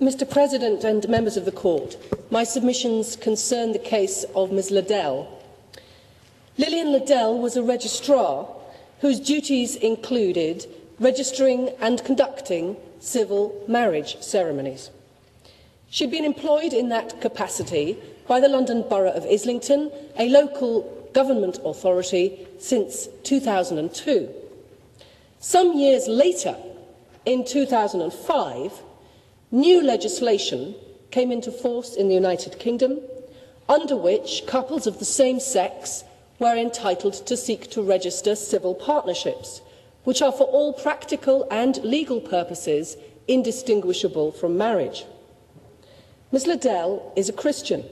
Mr President and members of the Court, my submissions concern the case of Ms Ladele. Lillian Ladele was a registrar whose duties included registering and conducting civil marriage ceremonies. She'd been employed in that capacity by the London Borough of Islington, a local government authority, since 2002. Some years later, in 2005, New legislation came into force in the United Kingdom, under which couples of the same sex were entitled to seek to register civil partnerships, which are for all practical and legal purposes indistinguishable from marriage. Ms Ladele is a Christian.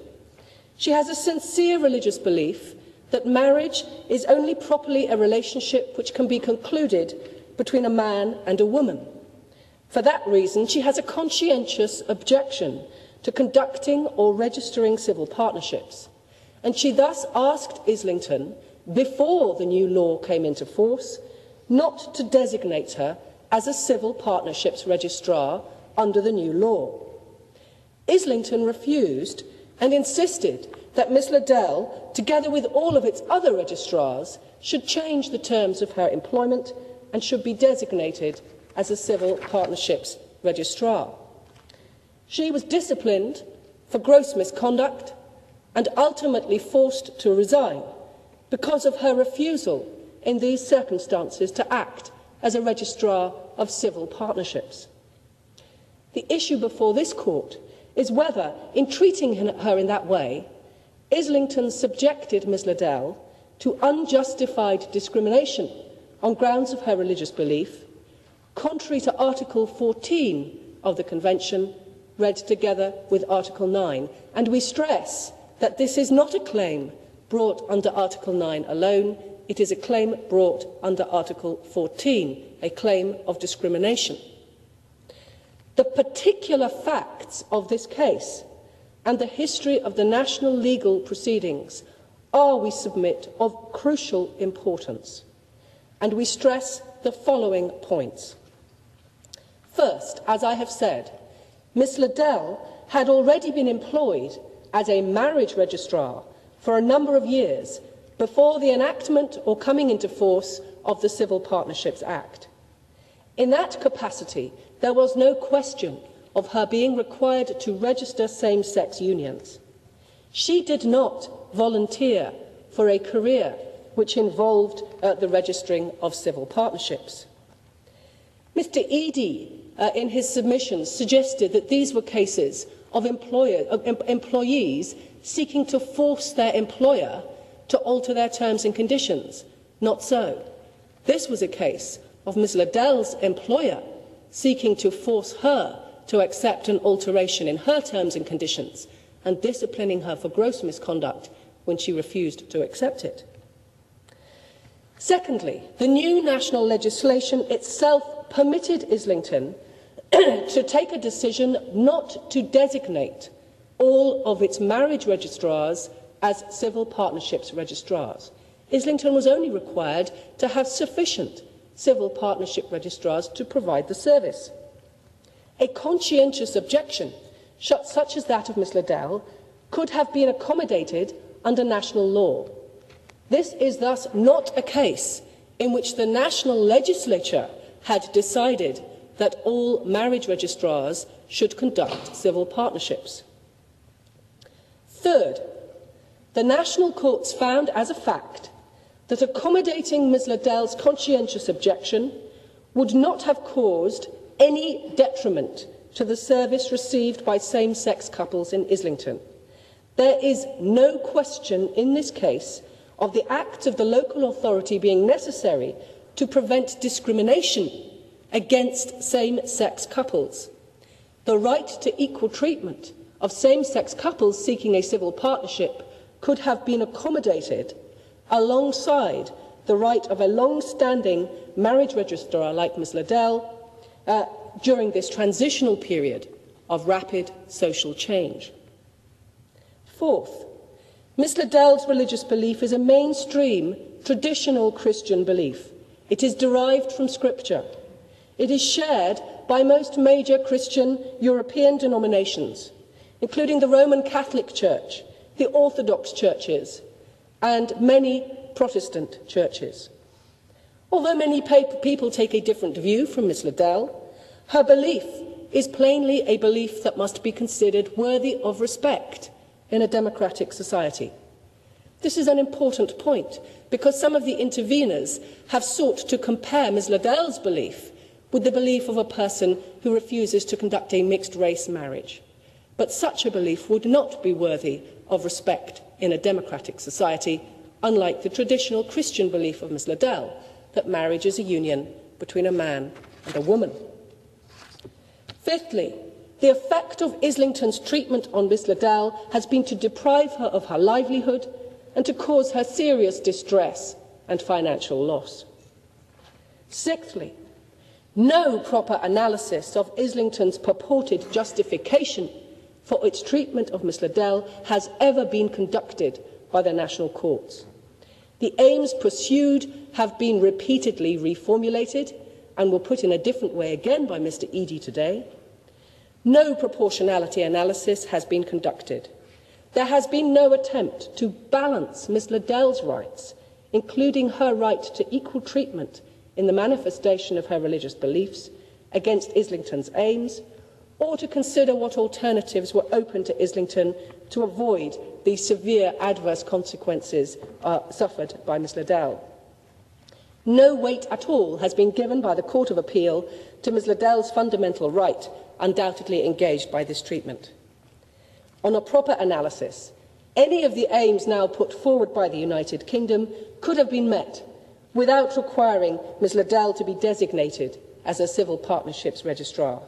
She has a sincere religious belief that marriage is only properly a relationship which can be concluded between a man and a woman. For that reason, she has a conscientious objection to conducting or registering civil partnerships, and she thus asked Islington, before the new law came into force, not to designate her as a civil partnerships registrar under the new law. Islington refused and insisted that Miss Ladele, together with all of its other registrars, should change the terms of her employment and should be designated as a civil partnerships registrar. She was disciplined for gross misconduct and ultimately forced to resign because of her refusal in these circumstances to act as a registrar of civil partnerships. The issue before this court is whether, in treating her in that way, Islington subjected Ms Ladele to unjustified discrimination on grounds of her religious belief contrary to Article 14 of the Convention, read together with Article 9. And we stress that this is not a claim brought under Article 9 alone, it is a claim brought under Article 14, a claim of discrimination. The particular facts of this case and the history of the national legal proceedings are, we submit, of crucial importance. And we stress the following points. First, as I have said, Miss Ladele had already been employed as a marriage registrar for a number of years before the enactment or coming into force of the Civil Partnerships Act. In that capacity, there was no question of her being required to register same-sex unions. She did not volunteer for a career which involved uh, the registering of civil partnerships. Mr Eadie uh, in his submissions suggested that these were cases of, employer, of em employees seeking to force their employer to alter their terms and conditions. Not so. This was a case of Ms Ladele's employer seeking to force her to accept an alteration in her terms and conditions and disciplining her for gross misconduct when she refused to accept it. Secondly, the new national legislation itself permitted Islington to take a decision not to designate all of its marriage registrars as civil partnerships registrars. Islington was only required to have sufficient civil partnership registrars to provide the service. A conscientious objection, such as that of Ms Ladele, could have been accommodated under national law. This is thus not a case in which the national legislature had decided that all marriage registrars should conduct civil partnerships. Third, the national courts found as a fact that accommodating Ms Ladele's conscientious objection would not have caused any detriment to the service received by same-sex couples in Islington. There is no question in this case of the acts of the local authority being necessary to prevent discrimination against same-sex couples. The right to equal treatment of same-sex couples seeking a civil partnership could have been accommodated alongside the right of a long-standing marriage registrar like Ms Ladele uh, during this transitional period of rapid social change. Fourth, Ms Ladele's religious belief is a mainstream traditional Christian belief. It is derived from Scripture. It is shared by most major Christian European denominations, including the Roman Catholic Church, the Orthodox churches, and many Protestant churches. Although many people take a different view from Miss Ladele, her belief is plainly a belief that must be considered worthy of respect in a democratic society. This is an important point because some of the interveners have sought to compare Ms Ladele's belief with the belief of a person who refuses to conduct a mixed race marriage. But such a belief would not be worthy of respect in a democratic society, unlike the traditional Christian belief of Ms Ladele that marriage is a union between a man and a woman. Fifthly, the effect of Islington's treatment on Miss Ladele has been to deprive her of her livelihood and to cause her serious distress and financial loss. Sixthly, no proper analysis of Islington's purported justification for its treatment of Miss Ladele has ever been conducted by the national courts. The aims pursued have been repeatedly reformulated and were put in a different way again by Mr Eadie today. No proportionality analysis has been conducted. There has been no attempt to balance Miss Ladele's rights, including her right to equal treatment in the manifestation of her religious beliefs, against Islington's aims, or to consider what alternatives were open to Islington to avoid the severe adverse consequences uh, suffered by Ms Ladele. No weight at all has been given by the Court of Appeal to Ms Ladele's fundamental right, undoubtedly engaged by this treatment. On a proper analysis, any of the aims now put forward by the United Kingdom could have been met without requiring Ms. Ladele to be designated as a civil partnerships registrar.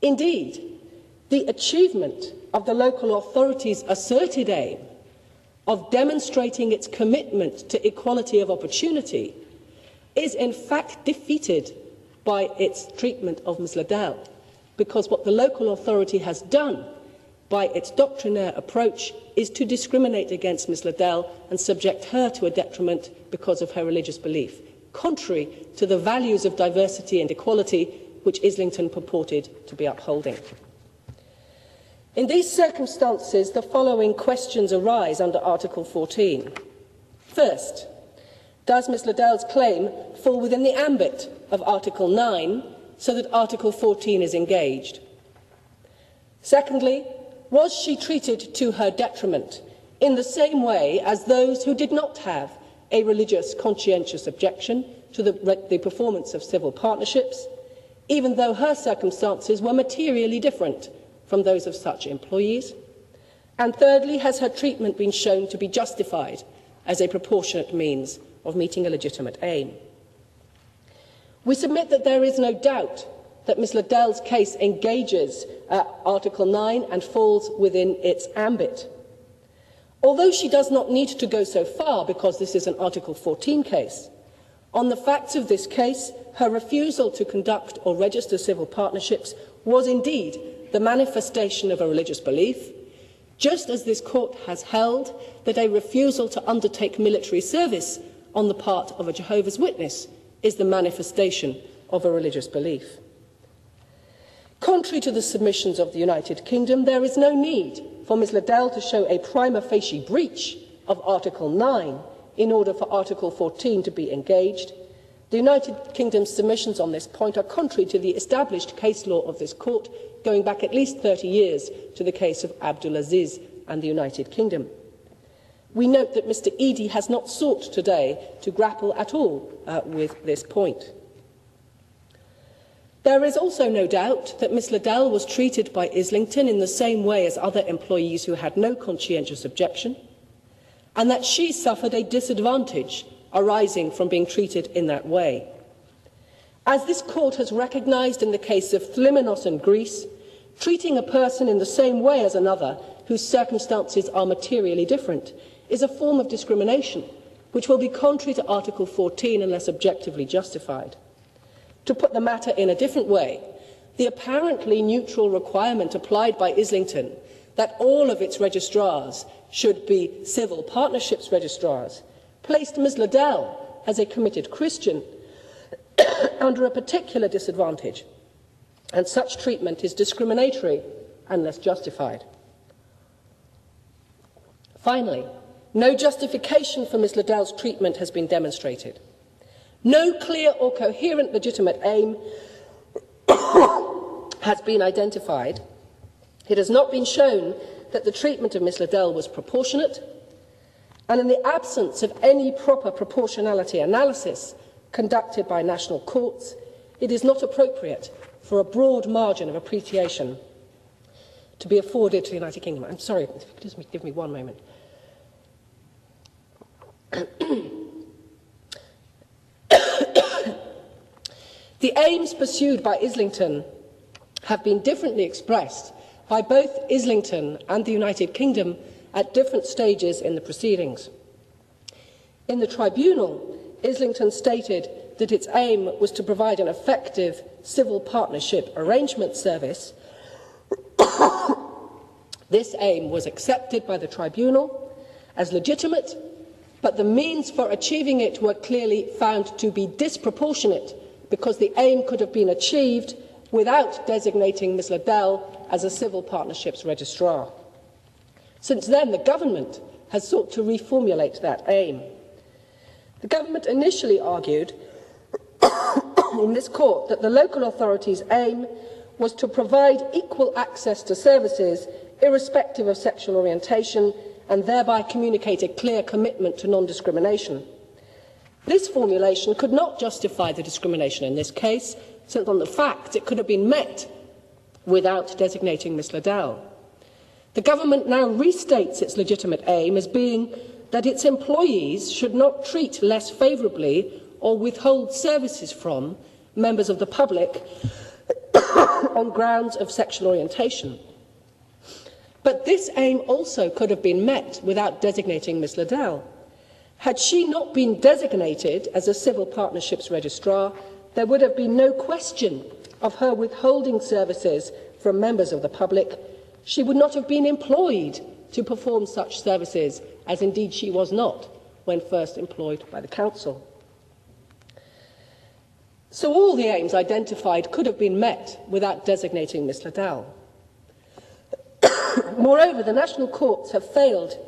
Indeed, the achievement of the local authority's asserted aim of demonstrating its commitment to equality of opportunity is in fact defeated by its treatment of Ms. Ladele, because what the local authority has done by its doctrinaire approach is to discriminate against Ms Ladele and subject her to a detriment because of her religious belief, contrary to the values of diversity and equality which Islington purported to be upholding. In these circumstances, the following questions arise under Article 14. First, does Ms Ladele's claim fall within the ambit of Article 9 so that Article 14 is engaged? Secondly, was she treated to her detriment in the same way as those who did not have a religious conscientious objection to the, the performance of civil partnerships, even though her circumstances were materially different from those of such employees? And thirdly, has her treatment been shown to be justified as a proportionate means of meeting a legitimate aim? We submit that there is no doubt that Ms Ladele's case engages uh, Article 9 and falls within its ambit. Although she does not need to go so far because this is an Article 14 case, on the facts of this case, her refusal to conduct or register civil partnerships was indeed the manifestation of a religious belief, just as this court has held that a refusal to undertake military service on the part of a Jehovah's Witness is the manifestation of a religious belief. Contrary to the submissions of the United Kingdom, there is no need for Ms Ladele to show a prima facie breach of Article 9 in order for Article 14 to be engaged. The United Kingdom's submissions on this point are contrary to the established case law of this court, going back at least 30 years to the case of Abdulaziz and the United Kingdom. We note that Mr Eadie has not sought today to grapple at all uh, with this point. There is also no doubt that Miss Ladele was treated by Islington in the same way as other employees who had no conscientious objection, and that she suffered a disadvantage arising from being treated in that way. As this court has recognised in the case of Thlimmenos in Greece, treating a person in the same way as another whose circumstances are materially different is a form of discrimination which will be contrary to Article 14 unless objectively justified. To put the matter in a different way, the apparently neutral requirement applied by Islington that all of its registrars should be civil partnerships registrars placed Ms Ladele as a committed Christian under a particular disadvantage and such treatment is discriminatory unless justified. Finally, no justification for Ms Ladele's treatment has been demonstrated. No clear or coherent legitimate aim has been identified. It has not been shown that the treatment of Ms Ladele was proportionate, and in the absence of any proper proportionality analysis conducted by national courts, it is not appropriate for a broad margin of appreciation to be afforded to the United Kingdom. I'm sorry, just give me one moment. The aims pursued by Islington have been differently expressed by both Islington and the United Kingdom at different stages in the proceedings. In the tribunal, Islington stated that its aim was to provide an effective civil partnership arrangement service. this aim was accepted by the tribunal as legitimate, but the means for achieving it were clearly found to be disproportionate because the aim could have been achieved without designating Ms Ladele as a civil partnerships registrar. Since then, the government has sought to reformulate that aim. The government initially argued in this court that the local authority's aim was to provide equal access to services irrespective of sexual orientation and thereby communicate a clear commitment to non-discrimination. This formulation could not justify the discrimination in this case, since on the facts it could have been met without designating Miss Ladele. The government now restates its legitimate aim as being that its employees should not treat less favourably or withhold services from members of the public on grounds of sexual orientation. But this aim also could have been met without designating Miss Ladele. Had she not been designated as a civil partnerships registrar, there would have been no question of her withholding services from members of the public. She would not have been employed to perform such services, as indeed she was not when first employed by the Council. So all the aims identified could have been met without designating Miss Ladele. Moreover, the national courts have failed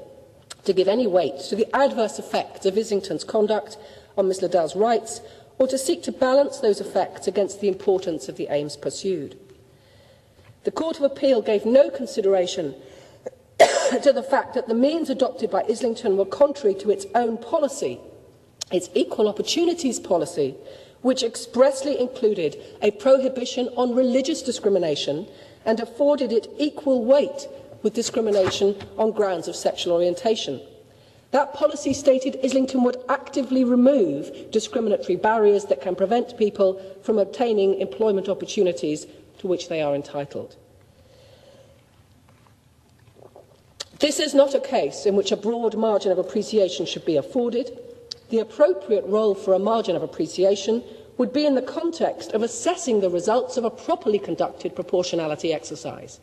to give any weight to the adverse effects of Islington's conduct on Ms Ladele's rights or to seek to balance those effects against the importance of the aims pursued. The Court of Appeal gave no consideration to the fact that the means adopted by Islington were contrary to its own policy, its equal opportunities policy, which expressly included a prohibition on religious discrimination and afforded it equal weight with discrimination on grounds of sexual orientation. That policy stated Islington would actively remove discriminatory barriers that can prevent people from obtaining employment opportunities to which they are entitled. This is not a case in which a broad margin of appreciation should be afforded. The appropriate role for a margin of appreciation would be in the context of assessing the results of a properly conducted proportionality exercise.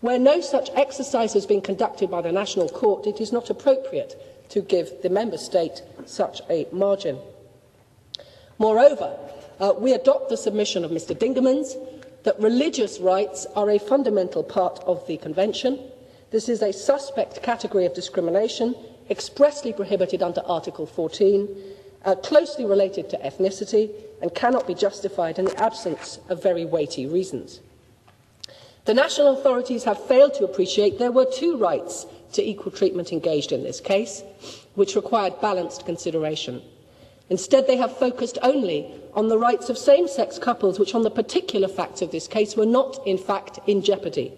Where no such exercise has been conducted by the National Court, it is not appropriate to give the Member State such a margin. Moreover, uh, we adopt the submission of Mr Dingemans that religious rights are a fundamental part of the Convention. This is a suspect category of discrimination expressly prohibited under Article 14, uh, closely related to ethnicity and cannot be justified in the absence of very weighty reasons. The national authorities have failed to appreciate there were two rights to equal treatment engaged in this case, which required balanced consideration. Instead, they have focused only on the rights of same-sex couples, which on the particular facts of this case were not, in fact, in jeopardy.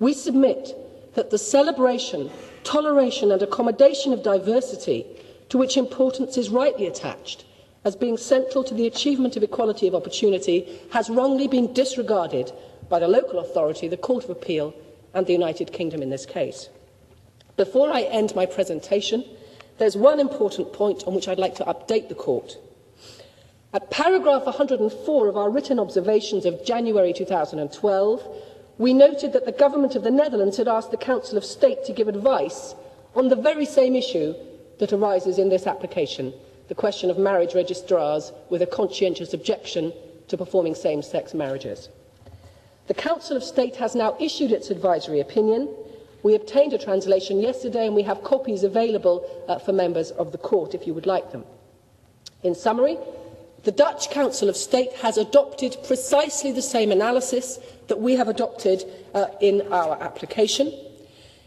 We submit that the celebration, toleration and accommodation of diversity, to which importance is rightly attached, as being central to the achievement of equality of opportunity has wrongly been disregarded by the local authority, the Court of Appeal and the United Kingdom in this case. Before I end my presentation, there's one important point on which I'd like to update the Court. At paragraph 104 of our written observations of January 2012, we noted that the Government of the Netherlands had asked the Council of State to give advice on the very same issue that arises in this application the question of marriage registrars with a conscientious objection to performing same-sex marriages. The Council of State has now issued its advisory opinion. We obtained a translation yesterday and we have copies available uh, for members of the court if you would like them. In summary, the Dutch Council of State has adopted precisely the same analysis that we have adopted uh, in our application.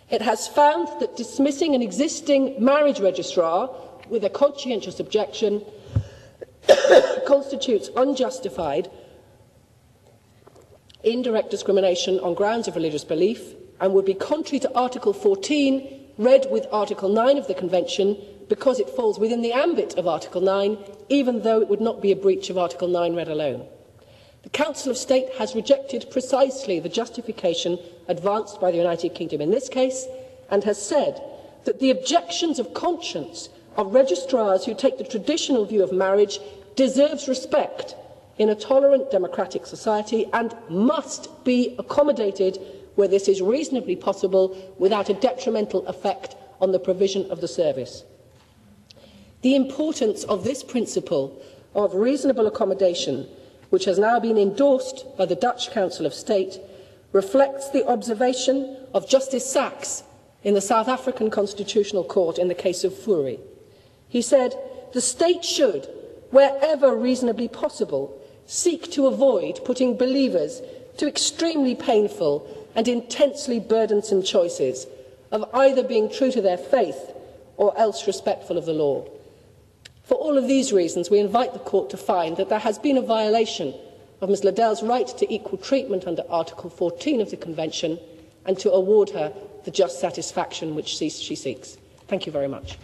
It has found that dismissing an existing marriage registrar with a conscientious objection constitutes unjustified indirect discrimination on grounds of religious belief and would be contrary to Article 14, read with Article 9 of the Convention, because it falls within the ambit of Article 9, even though it would not be a breach of Article 9 read alone. The Council of State has rejected precisely the justification advanced by the United Kingdom in this case and has said that the objections of conscience of registrars who take the traditional view of marriage deserves respect in a tolerant democratic society and must be accommodated where this is reasonably possible without a detrimental effect on the provision of the service. The importance of this principle of reasonable accommodation, which has now been endorsed by the Dutch Council of State, reflects the observation of Justice Sachs in the South African Constitutional Court in the case of Fourie. He said, the state should, wherever reasonably possible, seek to avoid putting believers to extremely painful and intensely burdensome choices of either being true to their faith or else respectful of the law. For all of these reasons, we invite the court to find that there has been a violation of Ms Ladele's right to equal treatment under Article 14 of the Convention and to award her the just satisfaction which she seeks. Thank you very much.